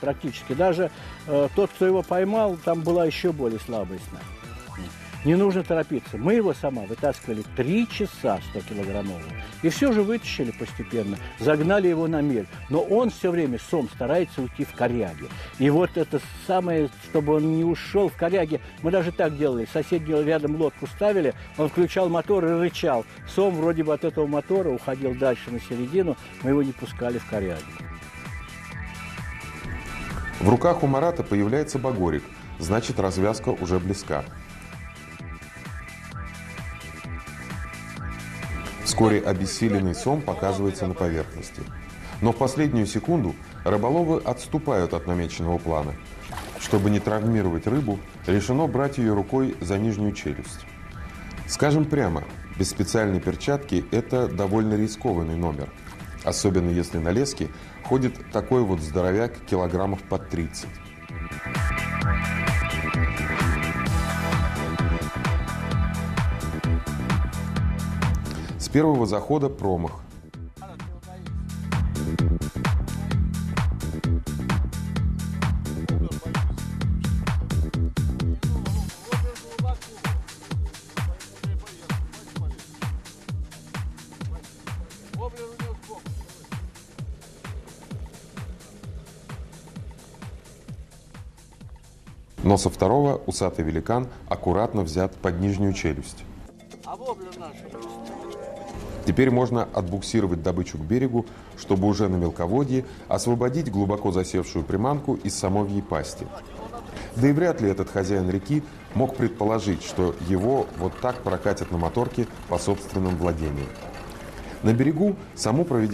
Практически. Даже э, тот, кто его поймал, там была еще более слабая снасть. Не нужно торопиться. Мы его сама вытаскивали три часа 100 килограммового. И все же вытащили постепенно, загнали его на мель. Но он все время, сом, старается уйти в коряге. И вот это самое, чтобы он не ушел в коряге, мы даже так делали. Соседнюю рядом лодку ставили, он включал мотор и рычал. Сом вроде бы от этого мотора уходил дальше на середину, мы его не пускали в коряге. В руках у Марата появляется багорик, значит развязка уже близка. Вскоре обессиленный сом показывается на поверхности. Но в последнюю секунду рыболовы отступают от намеченного плана. Чтобы не травмировать рыбу, решено брать ее рукой за нижнюю челюсть. Скажем прямо, без специальной перчатки это довольно рискованный номер. Особенно если на леске ходит такой вот здоровяк килограммов под 30. С первого захода промах. Но со второго усатый великан аккуратно взят под нижнюю челюсть. Теперь можно отбуксировать добычу к берегу, чтобы уже на мелководье освободить глубоко засевшую приманку из самовьей пасти. Да и вряд ли этот хозяин реки мог предположить, что его вот так прокатят на моторке по собственным владениям. На берегу само проведение